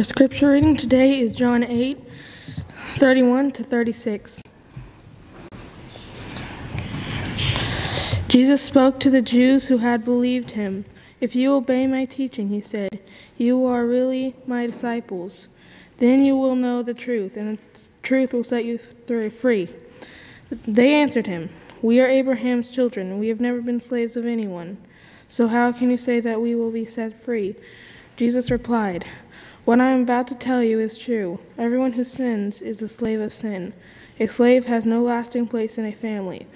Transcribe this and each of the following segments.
Our scripture reading today is John 8, 31 to 36. Jesus spoke to the Jews who had believed him. If you obey my teaching, he said, you are really my disciples. Then you will know the truth, and the truth will set you free. They answered him, We are Abraham's children. We have never been slaves of anyone. So how can you say that we will be set free? Jesus replied, What I am about to tell you is true. Everyone who sins is a slave of sin. A slave has no lasting place in a family,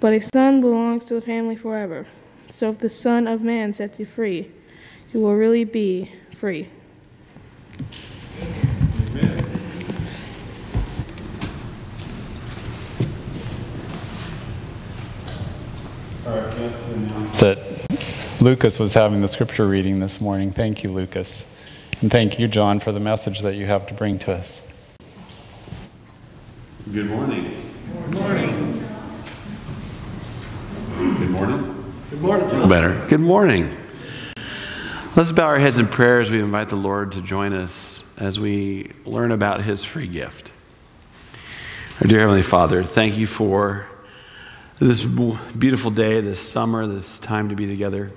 but a son belongs to the family forever. So if the Son of Man sets you free, you will really be free. Sorry, I to announce that Lucas was having the scripture reading this morning. Thank you, Lucas. And thank you, John, for the message that you have to bring to us. Good morning. Good morning. Good morning. Good morning. Better. Good morning. Let's bow our heads in prayer as we invite the Lord to join us as we learn about his free gift. Our dear Heavenly Father, thank you for this beautiful day, this summer, this time to be together.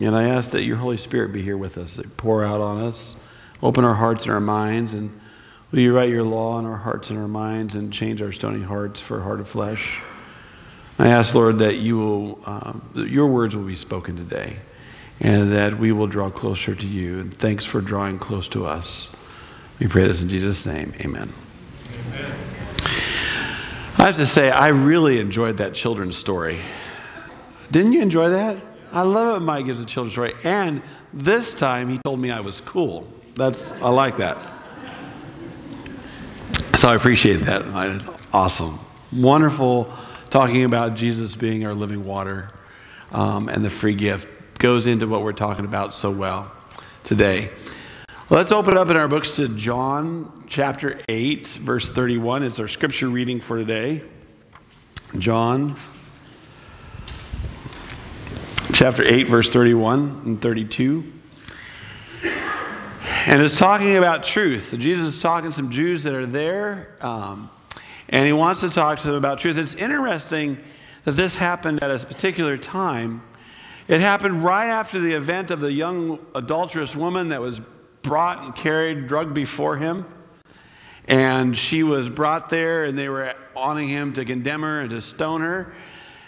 And I ask that your Holy Spirit be here with us, that pour out on us, open our hearts and our minds, and will you write your law in our hearts and our minds and change our stony hearts for a heart of flesh? I ask, Lord, that you will, um, that your words will be spoken today and that we will draw closer to you. And thanks for drawing close to us. We pray this in Jesus' name. Amen. Amen. I have to say, I really enjoyed that children's story. Didn't you enjoy that? I love it when Mike gives a children's story. And this time he told me I was cool. That's I like that. So I appreciate that. Awesome. Wonderful talking about Jesus being our living water um, and the free gift goes into what we're talking about so well today. Let's open up in our books to John chapter 8, verse 31. It's our scripture reading for today. John chapter 8, verse 31 and 32. And it's talking about truth. Jesus is talking to some Jews that are there, um, and he wants to talk to them about truth. It's interesting that this happened at a particular time. It happened right after the event of the young adulterous woman that was brought and carried, drugged before him. And she was brought there, and they were wanting him to condemn her and to stone her.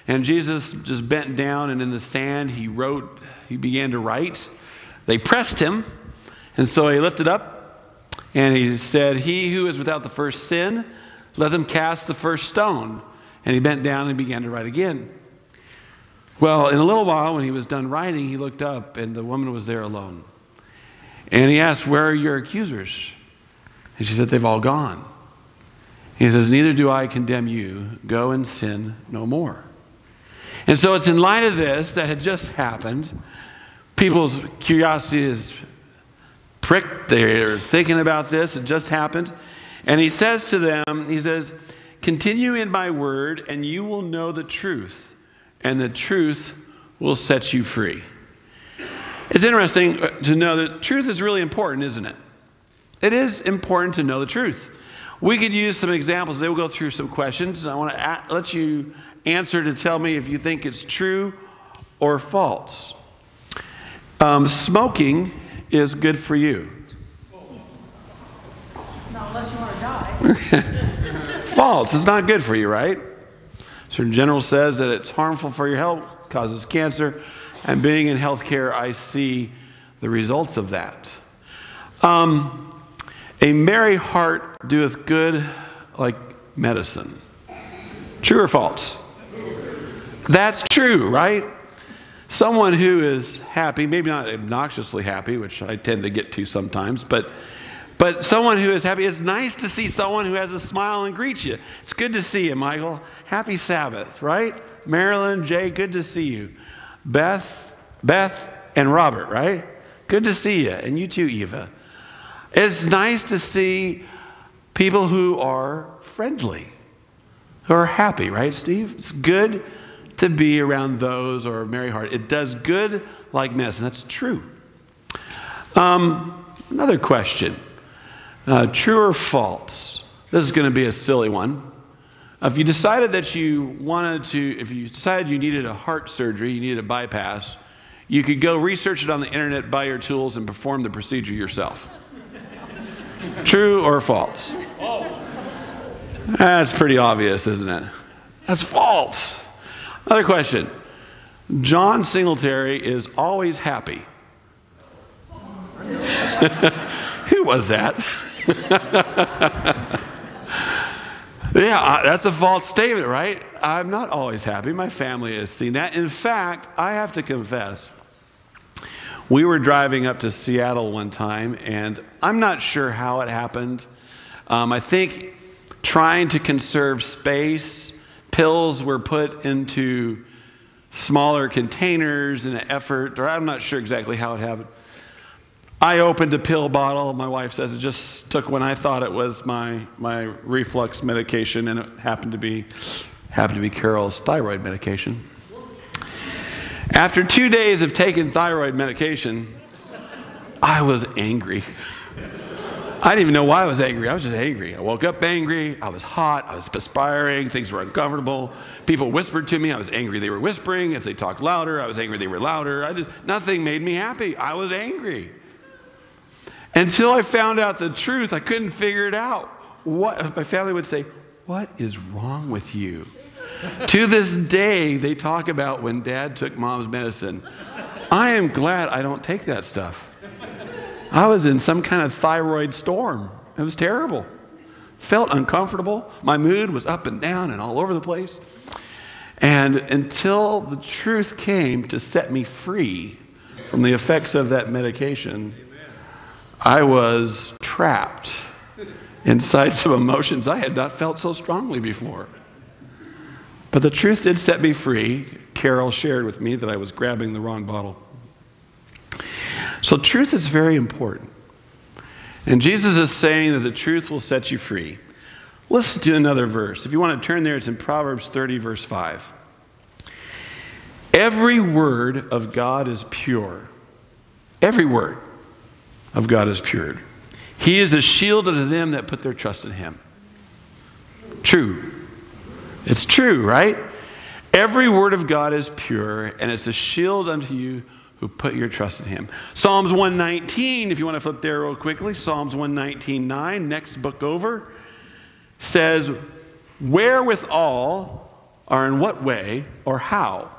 And Jesus just bent down, and in the sand, he wrote, he began to write. They pressed him, and so he lifted up, and he said, He who is without the first sin, let them cast the first stone. And he bent down and began to write again. Well, in a little while, when he was done writing, he looked up, and the woman was there alone. And he asked, Where are your accusers? And she said, They've all gone. He says, Neither do I condemn you. Go and sin no more. And so it's in light of this that had just happened. People's curiosity is pricked. They're thinking about this. It just happened. And he says to them, He says, Continue in my word, and you will know the truth, and the truth will set you free. It's interesting uh, to know that truth is really important, isn't it? It is important to know the truth. We could use some examples. They will go through some questions. I want to let you answer to tell me if you think it's true or false. Um, smoking is good for you. Not unless you want to die. false. It's not good for you, right? Surgeon General says that it's harmful for your health, causes cancer. And being in healthcare, I see the results of that. Um, a merry heart doeth good like medicine. True or false? That's true, right? Someone who is happy, maybe not obnoxiously happy, which I tend to get to sometimes, but but someone who is happy, it's nice to see someone who has a smile and greets you. It's good to see you, Michael. Happy Sabbath, right? Marilyn, Jay, good to see you. Beth, Beth, and Robert, right? Good to see you. And you too, Eva. It's nice to see people who are friendly, who are happy, right, Steve? It's good to be around those or merry heart. It does good like medicine. That's true. Um, another question Uh, true or false? This is going to be a silly one. If you decided that you wanted to, if you decided you needed a heart surgery, you needed a bypass, you could go research it on the internet, buy your tools, and perform the procedure yourself. True or false? That's pretty obvious, isn't it? That's false. Another question John Singletary is always happy. Who was that? yeah, that's a false statement, right? I'm not always happy. My family has seen that. In fact, I have to confess, we were driving up to Seattle one time, and I'm not sure how it happened. Um, I think trying to conserve space, pills were put into smaller containers in an effort, or I'm not sure exactly how it happened. I opened a pill bottle. My wife says it just took when I thought it was my, my reflux medication, and it happened to be happened to be Carol's thyroid medication. After two days of taking thyroid medication, I was angry. I didn't even know why I was angry. I was just angry. I woke up angry. I was hot. I was perspiring. Things were uncomfortable. People whispered to me. I was angry they were whispering. If they talked louder, I was angry they were louder. I just, nothing made me happy. I was angry. Until I found out the truth, I couldn't figure it out. What my family would say, "What is wrong with you?" to this day, they talk about when dad took mom's medicine. I am glad I don't take that stuff. I was in some kind of thyroid storm. It was terrible. Felt uncomfortable. My mood was up and down and all over the place. And until the truth came to set me free from the effects of that medication, I was trapped inside some emotions I had not felt so strongly before. But the truth did set me free. Carol shared with me that I was grabbing the wrong bottle. So, truth is very important. And Jesus is saying that the truth will set you free. Listen to another verse. If you want to turn there, it's in Proverbs 30, verse 5. Every word of God is pure. Every word of God is pure. He is a shield unto them that put their trust in him. True. It's true, right? Every word of God is pure, and it's a shield unto you who put your trust in him. Psalms 119, if you want to flip there real quickly, Psalms 119, 9, next book over, says, Wherewithal, or in what way, or how,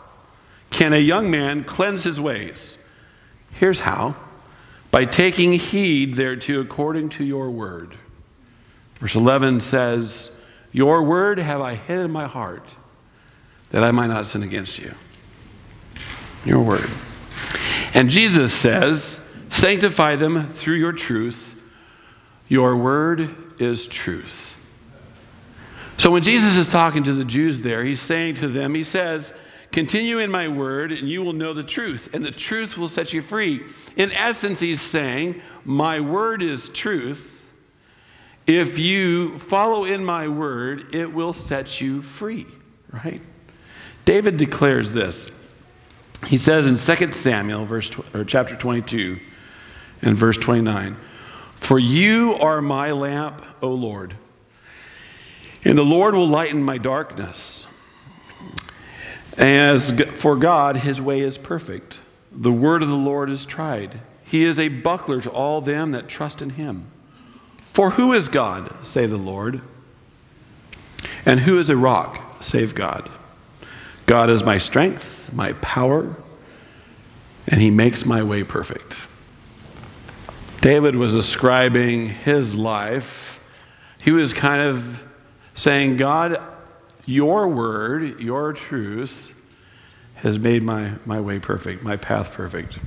can a young man cleanse his ways? Here's how by taking heed thereto according to your word. Verse 11 says, Your word have I hid in my heart, that I might not sin against you. Your word. And Jesus says, Sanctify them through your truth. Your word is truth. So when Jesus is talking to the Jews there, he's saying to them, He says, Continue in my word, and you will know the truth, and the truth will set you free. In essence, he's saying, My word is truth. If you follow in my word, it will set you free, right? David declares this. He says in 2 Samuel, verse, or chapter 22, and verse 29, For you are my lamp, O Lord, and the Lord will lighten my darkness. As for God, his way is perfect. The word of the Lord is tried. He is a buckler to all them that trust in him. For who is God, save the Lord? And who is a rock, save God? God is my strength, my power, and he makes my way perfect. David was ascribing his life. He was kind of saying, God, your word, your truth, has made my, my way perfect, my path perfect.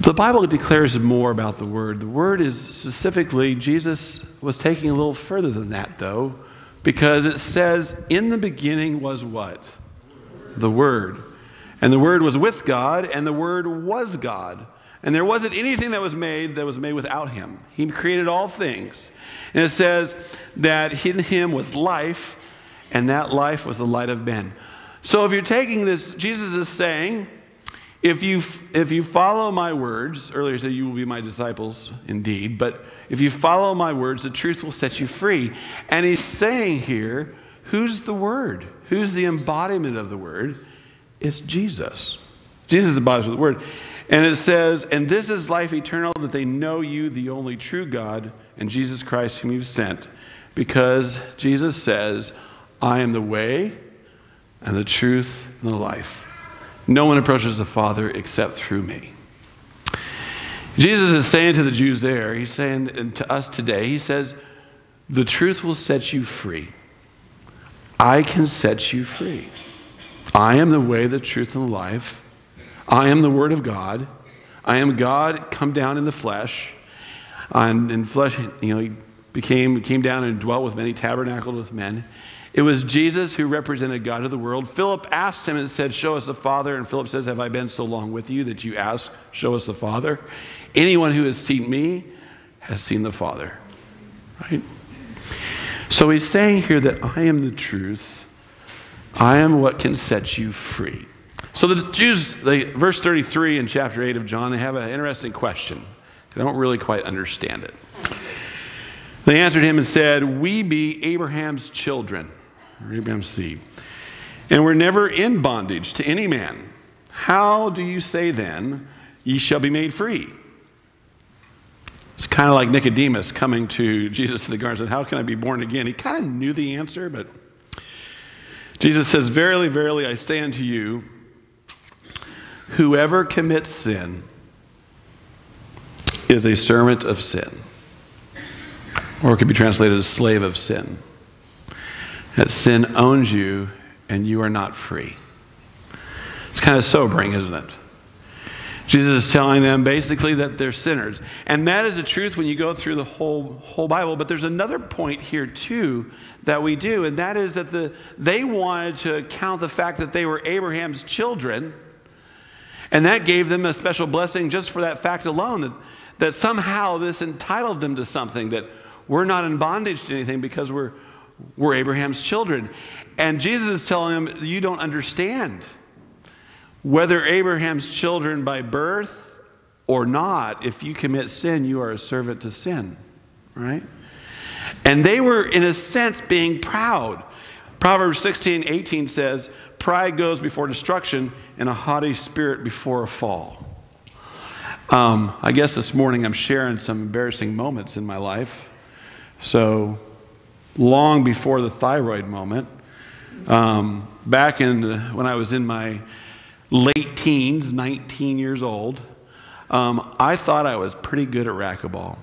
The Bible declares more about the Word. The Word is specifically, Jesus was taking a little further than that, though, because it says, In the beginning was what? The Word. And the Word was with God, and the Word was God. And there wasn't anything that was made that was made without Him. He created all things. And it says that in Him was life, and that life was the light of men. So if you're taking this, Jesus is saying, if you, if you follow my words, earlier said you will be my disciples indeed, but if you follow my words, the truth will set you free. And he's saying here, who's the word? Who's the embodiment of the word? It's Jesus. Jesus embodies the word. And it says, And this is life eternal, that they know you, the only true God, and Jesus Christ, whom you've sent. Because Jesus says, I am the way and the truth and the life. No one approaches the Father except through me. Jesus is saying to the Jews there, he's saying to us today, he says, The truth will set you free. I can set you free. I am the way, the truth, and the life. I am the Word of God. I am God come down in the flesh. And in flesh, you know, he became, came down and dwelt with many, tabernacled with men. It was Jesus who represented God to the world. Philip asked him and said, Show us the Father. And Philip says, Have I been so long with you that you ask, Show us the Father? Anyone who has seen me has seen the Father. Right? So he's saying here that I am the truth. I am what can set you free. So the Jews, they, verse 33 in chapter 8 of John, they have an interesting question. I don't really quite understand it. They answered him and said, We be Abraham's children or Abraham's seed. And we're never in bondage to any man. How do you say then, ye shall be made free? It's kind of like Nicodemus coming to Jesus in the garden and said, How can I be born again? He kind of knew the answer, but Jesus says, Verily, verily, I say unto you, whoever commits sin is a servant of sin. Or it could be translated as slave of sin that sin owns you and you are not free. It's kind of sobering, isn't it? Jesus is telling them basically that they're sinners. And that is the truth when you go through the whole, whole Bible. But there's another point here, too, that we do, and that is that the, they wanted to count the fact that they were Abraham's children. And that gave them a special blessing just for that fact alone, that, that somehow this entitled them to something, that we're not in bondage to anything because we're, were Abraham's children. And Jesus is telling them, You don't understand. Whether Abraham's children by birth or not, if you commit sin, you are a servant to sin, right? And they were, in a sense, being proud. Proverbs 16, 18 says, Pride goes before destruction, and a haughty spirit before a fall. Um, I guess this morning I'm sharing some embarrassing moments in my life. So long before the thyroid moment. Um, back in the, when I was in my late teens, 19 years old, um, I thought I was pretty good at racquetball.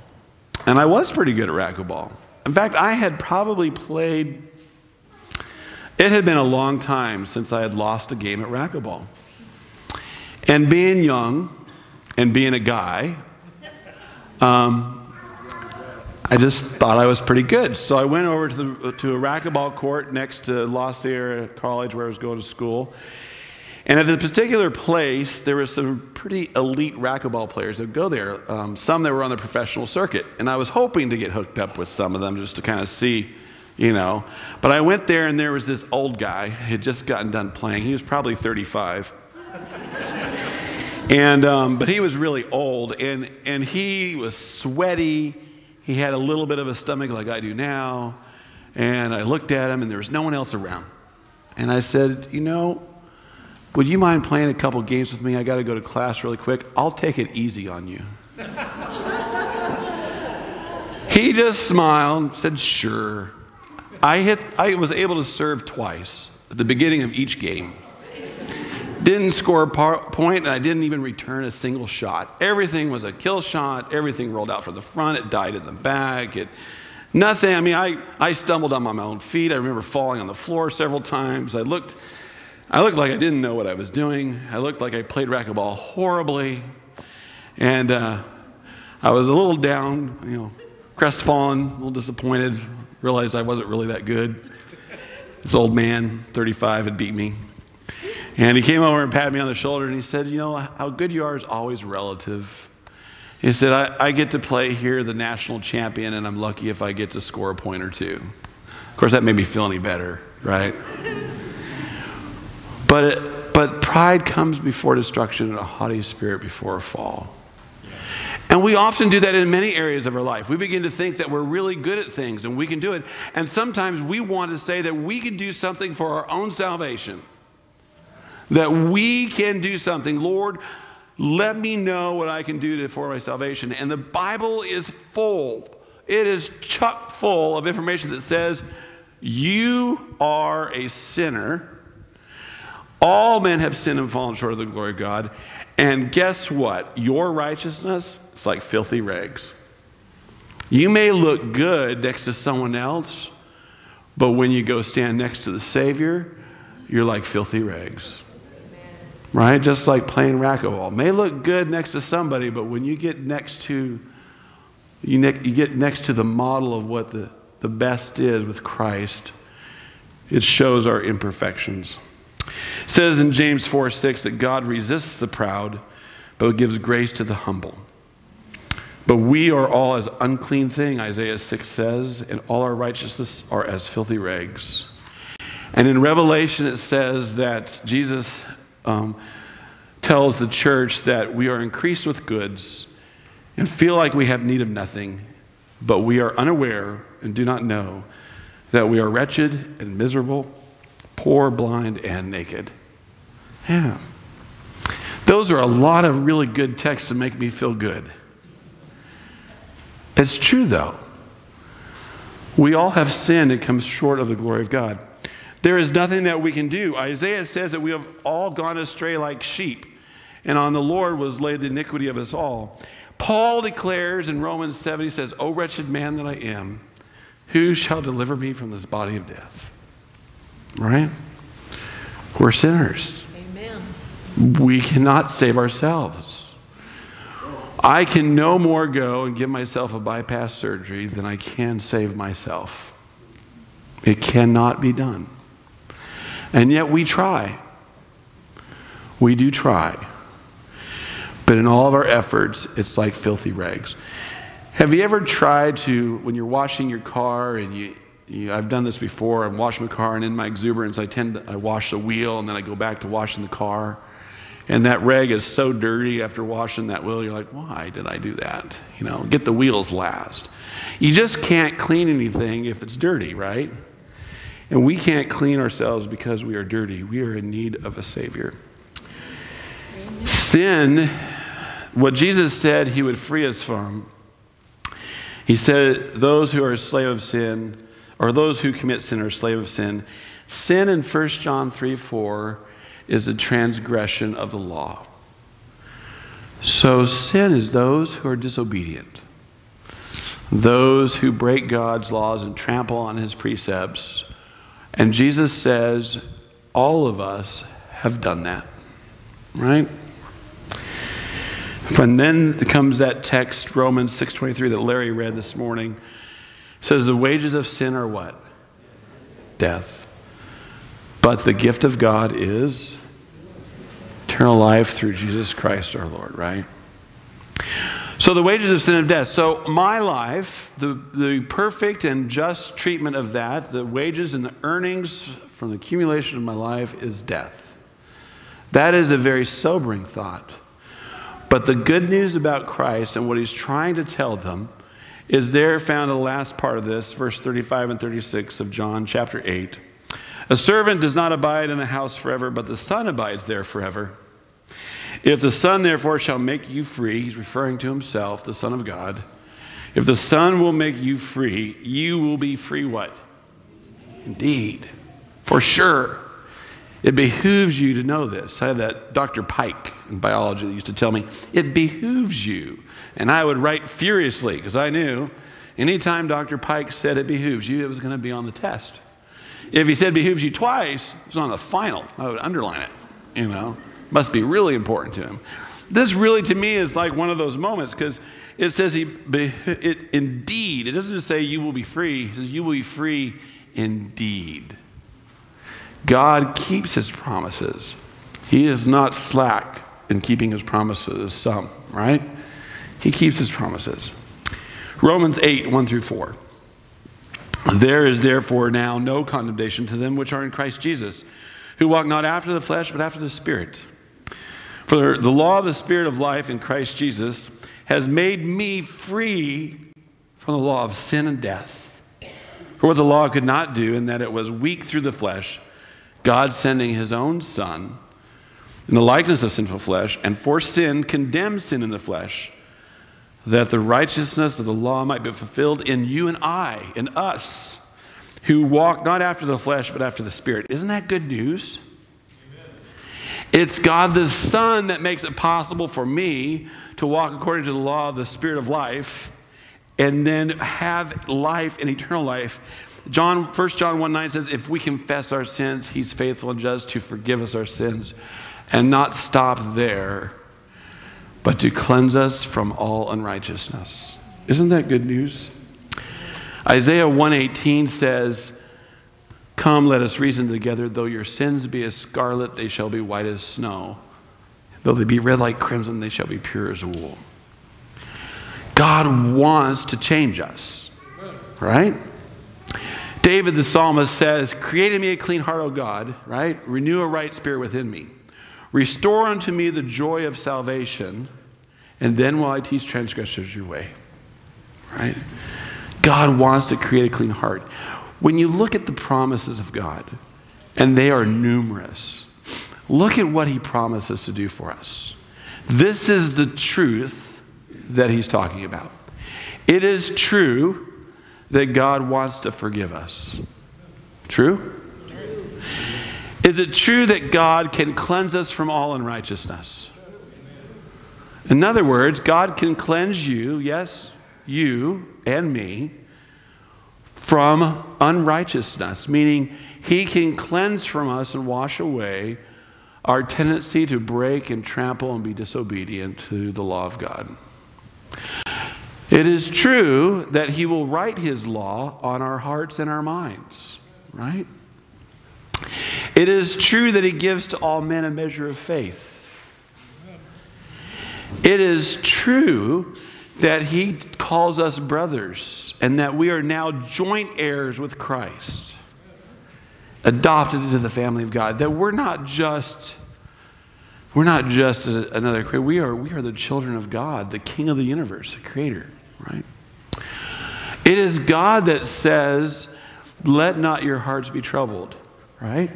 And I was pretty good at racquetball. In fact, I had probably played, it had been a long time since I had lost a game at racquetball. And being young and being a guy, um, I just thought I was pretty good. So I went over to, the, to a racquetball court next to La Sierra College where I was going to school. And at a particular place, there were some pretty elite racquetball players that would go there, um, some that were on the professional circuit. And I was hoping to get hooked up with some of them just to kind of see, you know. But I went there and there was this old guy, had just gotten done playing. He was probably 35. and, um, but he was really old and, and he was sweaty he had a little bit of a stomach like I do now. And I looked at him, and there was no one else around. And I said, You know, would you mind playing a couple games with me? I got to go to class really quick. I'll take it easy on you. he just smiled and said, Sure. I, hit, I was able to serve twice at the beginning of each game. Didn't score a point, and I didn't even return a single shot. Everything was a kill shot. Everything rolled out from the front. It died in the back. It, nothing. I mean, I, I stumbled on my own feet. I remember falling on the floor several times. I looked, I looked like I didn't know what I was doing. I looked like I played racquetball horribly. And uh, I was a little down, you know, crestfallen, a little disappointed, realized I wasn't really that good. This old man, 35, had beat me. And he came over and patted me on the shoulder and he said, You know, how good you are is always relative. He said, I, I get to play here, the national champion, and I'm lucky if I get to score a point or two. Of course, that made me feel any better, right? But it, but pride comes before destruction and a haughty spirit before a fall. And we often do that in many areas of our life. We begin to think that we're really good at things and we can do it. And sometimes we want to say that we can do something for our own salvation. That we can do something. Lord, let me know what I can do for my salvation. And the Bible is full, it is chock full of information that says, You are a sinner. All men have sinned and fallen short of the glory of God. And guess what? Your righteousness is like filthy rags. You may look good next to someone else, but when you go stand next to the Savior, you're like filthy rags. Right? Just like playing racquetball. May look good next to somebody, but when you get next to you, ne- you get next to the model of what the, the best is with Christ, it shows our imperfections. It says in James 4 6 that God resists the proud, but gives grace to the humble. But we are all as unclean thing, Isaiah 6 says, and all our righteousness are as filthy rags. And in Revelation, it says that Jesus um, tells the church that we are increased with goods and feel like we have need of nothing, but we are unaware and do not know that we are wretched and miserable poor, blind, and naked. Yeah. Those are a lot of really good texts to make me feel good. It's true, though. We all have sinned and come short of the glory of God. There is nothing that we can do. Isaiah says that we have all gone astray like sheep, and on the Lord was laid the iniquity of us all. Paul declares in Romans 7, he says, O wretched man that I am, who shall deliver me from this body of death? Right? We're sinners. Amen. We cannot save ourselves. I can no more go and give myself a bypass surgery than I can save myself. It cannot be done. And yet we try. We do try. But in all of our efforts, it's like filthy rags. Have you ever tried to, when you're washing your car and you, you, I've done this before. I'm washing my car, and in my exuberance, I tend to I wash the wheel, and then I go back to washing the car. And that rag is so dirty after washing that wheel, you're like, why did I do that? You know, get the wheels last. You just can't clean anything if it's dirty, right? And we can't clean ourselves because we are dirty. We are in need of a Savior. Sin, what Jesus said he would free us from, he said, those who are slave of sin, or those who commit sin are slave of sin. Sin in 1 John 3 4 is a transgression of the law. So sin is those who are disobedient, those who break God's laws and trample on his precepts. And Jesus says, all of us have done that, right? And then comes that text, Romans 6.23, that Larry read this morning says the wages of sin are what? Death. But the gift of God is eternal life through Jesus Christ our Lord, right? So the wages of sin is death. So my life, the, the perfect and just treatment of that, the wages and the earnings from the accumulation of my life is death. That is a very sobering thought. But the good news about Christ and what he's trying to tell them is there found in the last part of this, verse 35 and 36 of John chapter 8. A servant does not abide in the house forever, but the Son abides there forever. If the Son, therefore, shall make you free, he's referring to himself, the Son of God. If the Son will make you free, you will be free what? Indeed. For sure. It behooves you to know this. I had that Dr. Pike in biology that used to tell me, it behooves you and I would write furiously because I knew anytime Dr. Pike said it behooves you, it was going to be on the test. If he said behooves you twice, it was on the final. I would underline it, you know. Must be really important to him. This really, to me, is like one of those moments because it says he, it, indeed, it doesn't just say you will be free, it says you will be free indeed. God keeps his promises. He is not slack in keeping his promises, some, right? He keeps his promises. Romans 8, 1 through 4. There is therefore now no condemnation to them which are in Christ Jesus, who walk not after the flesh, but after the Spirit. For the law of the Spirit of life in Christ Jesus has made me free from the law of sin and death. For what the law could not do, in that it was weak through the flesh, God sending his own Son in the likeness of sinful flesh, and for sin condemned sin in the flesh, that the righteousness of the law might be fulfilled in you and I, in us, who walk not after the flesh, but after the Spirit. Isn't that good news? It's God the Son that makes it possible for me to walk according to the law of the Spirit of life and then have life and eternal life. John, 1 John 1 9 says, If we confess our sins, he's faithful and just to forgive us our sins and not stop there, but to cleanse us from all unrighteousness. Isn't that good news? Isaiah 118 says, Come, let us reason together. Though your sins be as scarlet, they shall be white as snow. Though they be red like crimson, they shall be pure as wool. God wants to change us, right? David the psalmist says, Create in me a clean heart, O God, right? Renew a right spirit within me. Restore unto me the joy of salvation, and then will I teach transgressors your way. Right? God wants to create a clean heart. When you look at the promises of God, and they are numerous, look at what he promises to do for us. This is the truth that he's talking about. It is true that God wants to forgive us. True? Is it true that God can cleanse us from all unrighteousness? In other words, God can cleanse you, yes, you and me, from unrighteousness, meaning He can cleanse from us and wash away our tendency to break and trample and be disobedient to the law of God. It is true that He will write His law on our hearts and our minds, right? It is true that he gives to all men a measure of faith. It is true that he calls us brothers and that we are now joint heirs with Christ, adopted into the family of God, that we're not just we're not just a, another creator. We are, we are the children of God, the king of the universe, the creator, right? It is God that says, Let not your hearts be troubled right?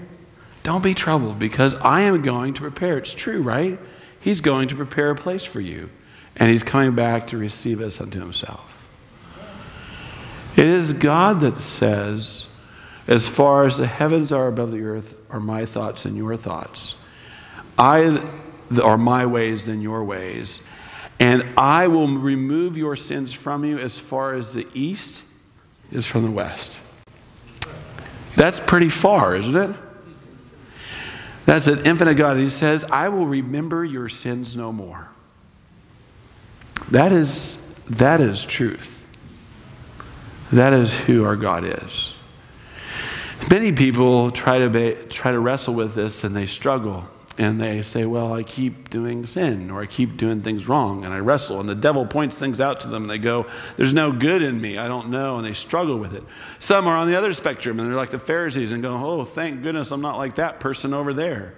Don't be troubled because I am going to prepare. It's true, right? He's going to prepare a place for you, and He's coming back to receive us unto Himself. It is God that says, as far as the heavens are above the earth, are my thoughts and your thoughts. I are my ways than your ways. And I will remove your sins from you as far as the east is from the west. That's pretty far, isn't it? That's an infinite God. He says, I will remember your sins no more. That is, that is truth. That is who our God is. Many people try to, be, try to wrestle with this and they struggle and they say, Well, I keep doing sin or I keep doing things wrong and I wrestle. And the devil points things out to them and they go, There's no good in me. I don't know. And they struggle with it. Some are on the other spectrum and they're like the Pharisees and go, Oh, thank goodness I'm not like that person over there.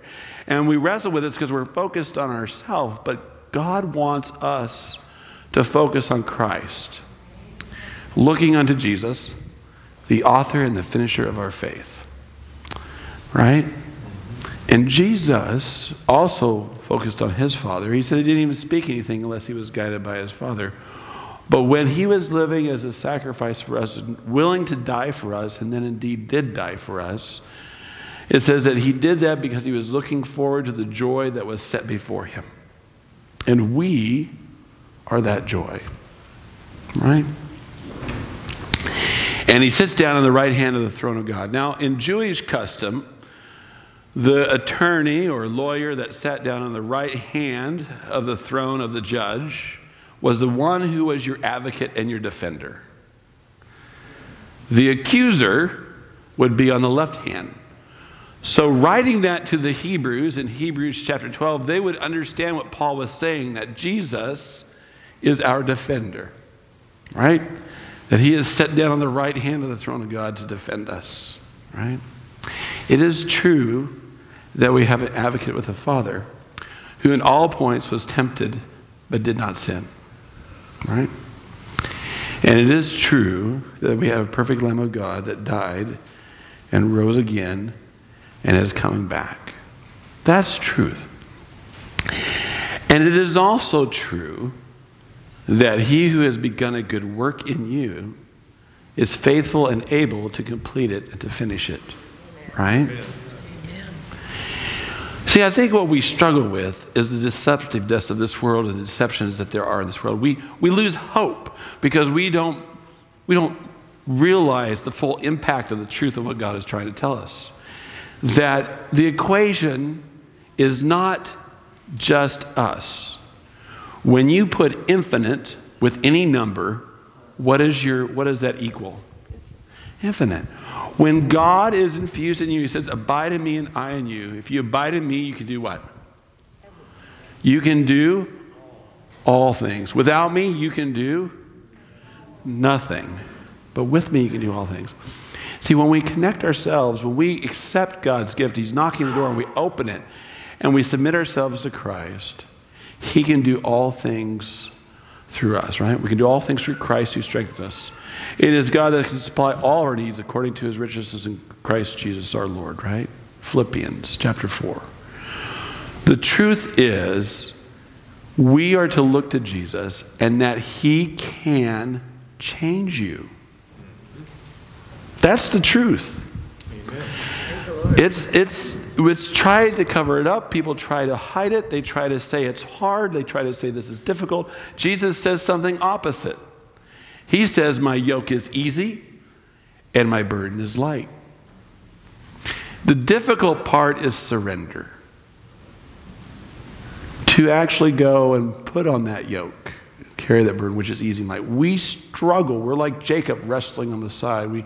And we wrestle with this because we're focused on ourselves. But God wants us to focus on Christ, looking unto Jesus, the author and the finisher of our faith. Right? And Jesus also focused on his Father. He said he didn't even speak anything unless he was guided by his Father. But when he was living as a sacrifice for us, willing to die for us, and then indeed did die for us, it says that he did that because he was looking forward to the joy that was set before him. And we are that joy. Right? And he sits down on the right hand of the throne of God. Now, in Jewish custom, the attorney or lawyer that sat down on the right hand of the throne of the judge was the one who was your advocate and your defender. The accuser would be on the left hand. So, writing that to the Hebrews in Hebrews chapter 12, they would understand what Paul was saying that Jesus is our defender, right? That he is set down on the right hand of the throne of God to defend us, right? It is true that we have an advocate with the Father who in all points was tempted but did not sin. Right? And it is true that we have a perfect Lamb of God that died and rose again and is coming back. That's truth. And it is also true that he who has begun a good work in you is faithful and able to complete it and to finish it. Right? See, I think what we struggle with is the deceptiveness of this world and the deceptions that there are in this world. We, we lose hope because we don't, we don't realize the full impact of the truth of what God is trying to tell us. That the equation is not just us. When you put infinite with any number, what is your what does that equal? Infinite. When God is infused in you, He says, Abide in me and I in you. If you abide in me, you can do what? You can do all things. Without me, you can do nothing. But with me, you can do all things. See, when we connect ourselves, when we accept God's gift, He's knocking the door and we open it and we submit ourselves to Christ, He can do all things through us, right? We can do all things through Christ who strengthens us. It is God that can supply all our needs according to his riches in Christ Jesus our Lord, right? Philippians chapter 4. The truth is, we are to look to Jesus and that he can change you. That's the truth. It's, it's, it's tried to cover it up. People try to hide it. They try to say it's hard. They try to say this is difficult. Jesus says something opposite. He says, My yoke is easy and my burden is light. The difficult part is surrender. To actually go and put on that yoke, carry that burden, which is easy and light. We struggle. We're like Jacob wrestling on the side. We,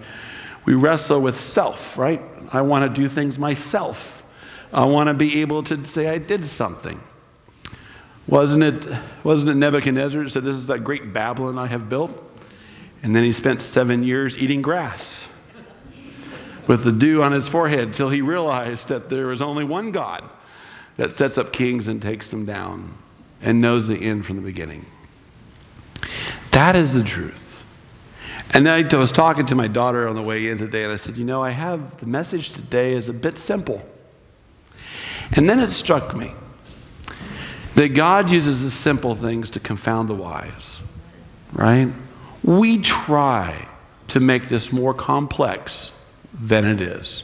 we wrestle with self, right? I want to do things myself. I want to be able to say I did something. Wasn't it, wasn't it Nebuchadnezzar that said, This is that great Babylon I have built? And then he spent seven years eating grass with the dew on his forehead till he realized that there is only one God that sets up kings and takes them down and knows the end from the beginning. That is the truth. And I was talking to my daughter on the way in today, and I said, You know, I have the message today is a bit simple. And then it struck me that God uses the simple things to confound the wise, right? We try to make this more complex than it is.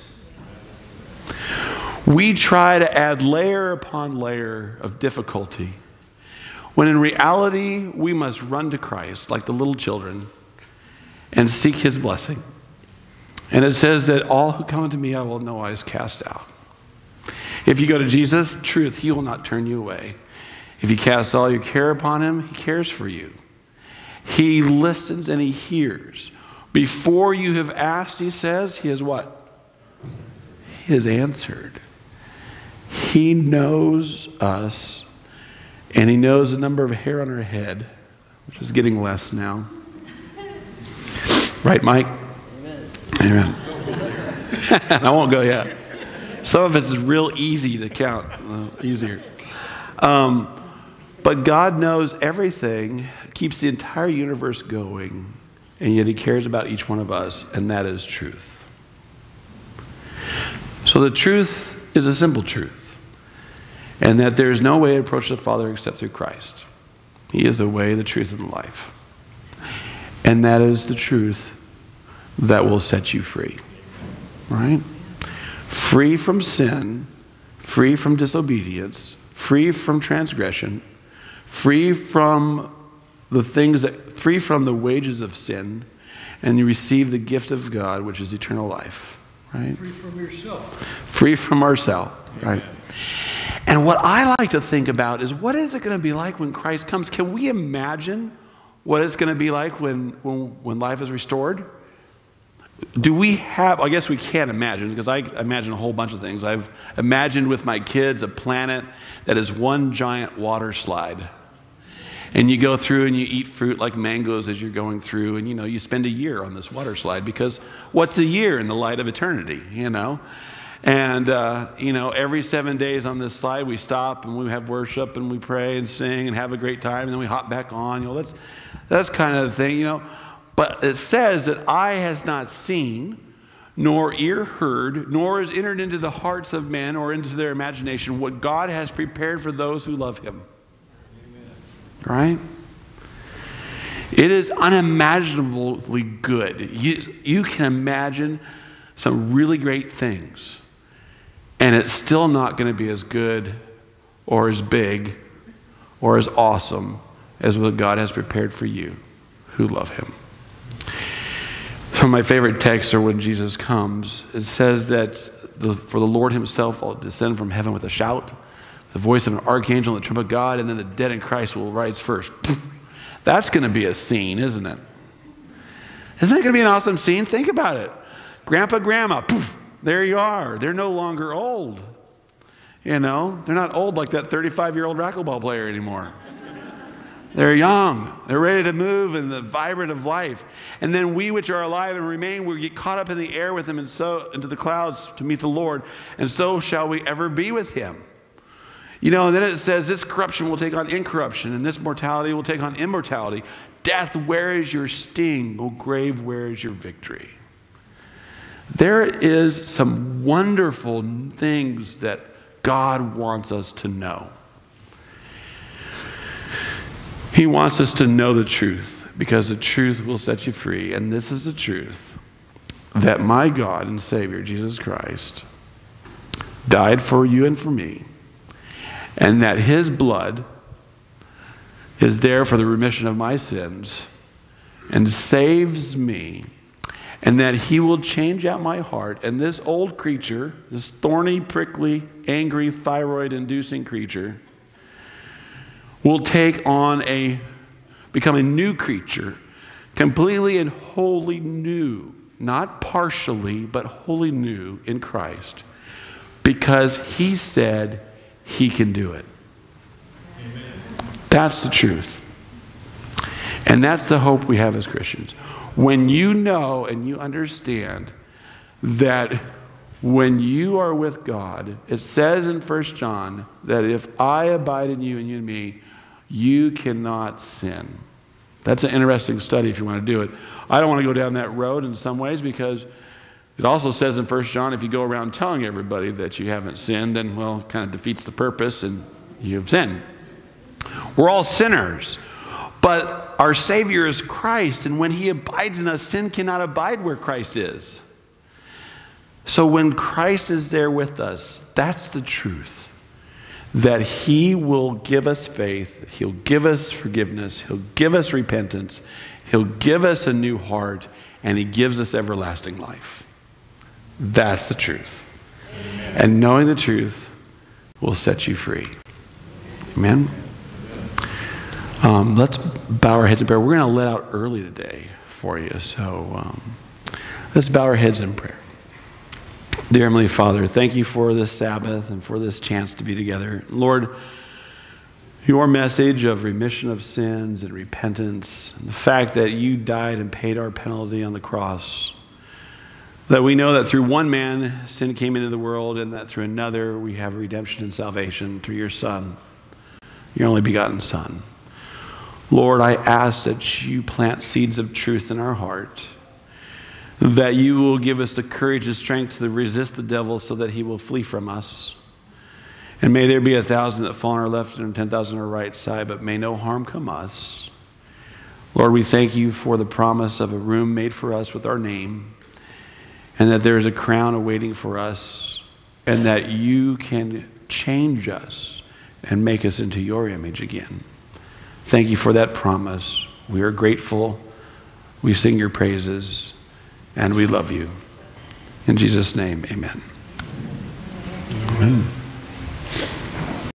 We try to add layer upon layer of difficulty, when in reality, we must run to Christ like the little children and seek his blessing. And it says that all who come to me, I will no wise cast out. If you go to Jesus, truth, he will not turn you away. If you cast all your care upon him, he cares for you. He listens and he hears. Before you have asked, he says, he has what? He has answered. He knows us, and he knows the number of hair on our head, which is getting less now. Right, Mike? Amen. Amen. I won't go yet. Some of it is real easy to count, uh, easier. Um, but God knows everything, keeps the entire universe going, and yet He cares about each one of us, and that is truth. So the truth is a simple truth, and that there is no way to approach the Father except through Christ. He is the way, the truth, and the life. And that is the truth that will set you free. Right? Free from sin, free from disobedience, free from transgression, free from the things that, free from the wages of sin, and you receive the gift of God, which is eternal life. Right? Free from yourself. Free from ourselves. Right? And what I like to think about is what is it going to be like when Christ comes? Can we imagine what it's going to be like when, when, when life is restored? Do we have, I guess we can't imagine because I imagine a whole bunch of things. I've imagined with my kids a planet that is one giant water slide and you go through and you eat fruit like mangoes as you're going through and you know you spend a year on this water slide because what's a year in the light of eternity you know And, uh, you know, every seven days on this slide, we stop and we have worship and we pray and sing and have a great time. And then we hop back on. You know, that's, that's kind of the thing, you know. But it says that eye has not seen, nor ear heard, nor has entered into the hearts of men or into their imagination what God has prepared for those who love him. Amen. Right? It is unimaginably good. You, you can imagine some really great things, and it's still not going to be as good or as big or as awesome as what God has prepared for you who love Him. Some of my favorite texts are when Jesus comes. It says that the, for the Lord Himself will descend from heaven with a shout, the voice of an archangel the trumpet of God, and then the dead in Christ will rise first. That's going to be a scene, isn't it? Isn't that going to be an awesome scene? Think about it. Grandpa, grandma, poof, there you are. They're no longer old. You know, they're not old like that 35 year old racquetball player anymore. They're young. They're ready to move in the vibrant of life. And then we which are alive and remain, we get caught up in the air with them and so into the clouds to meet the Lord. And so shall we ever be with him. You know, and then it says this corruption will take on incorruption, and this mortality will take on immortality. Death, where is your sting? O grave, where is your victory? There is some wonderful things that God wants us to know. He wants us to know the truth because the truth will set you free. And this is the truth that my God and Savior, Jesus Christ, died for you and for me and that his blood is there for the remission of my sins and saves me, and that he will change out my heart. And this old creature, this thorny, prickly, angry, thyroid inducing creature, will take on a, become a new creature, completely and wholly new, not partially, but wholly new in Christ, because he said, he can do it. Amen. That's the truth. And that's the hope we have as Christians. When you know and you understand that when you are with God, it says in 1 John that if I abide in you and you in me, you cannot sin. That's an interesting study if you want to do it. I don't want to go down that road in some ways because it also says in 1 John, if you go around telling everybody that you haven't sinned, then, well, kind of defeats the purpose and you've sinned. We're all sinners, but our Savior is Christ, and when He abides in us, sin cannot abide where Christ is. So when Christ is there with us, that's the truth. That He will give us faith, He'll give us forgiveness, He'll give us repentance, He'll give us a new heart, and He gives us everlasting life. That's the truth. Amen. And knowing the truth will set you free. Amen? Um, let's bow our heads in prayer. We're going to let out early today for you. So um, let's bow our heads in prayer. Dear Heavenly Father, thank you for this Sabbath and for this chance to be together. Lord, your message of remission of sins and repentance, and the fact that you died and paid our penalty on the cross that we know that through one man sin came into the world, and that through another we have redemption and salvation through your Son, your only begotten Son. Lord, I ask that you plant seeds of truth in our heart, that you will give us the courage and strength to resist the devil so that he will flee from us. And may there be a thousand that fall on our left and ten thousand on our right side, but may no harm come us. Lord, we thank you for the promise of a room made for us with our name and that there is a crown awaiting for us, and that you can change us and make us into your image again. Thank you for that promise. We are grateful. We sing your praises, and we love you. In Jesus' name, amen. Amen.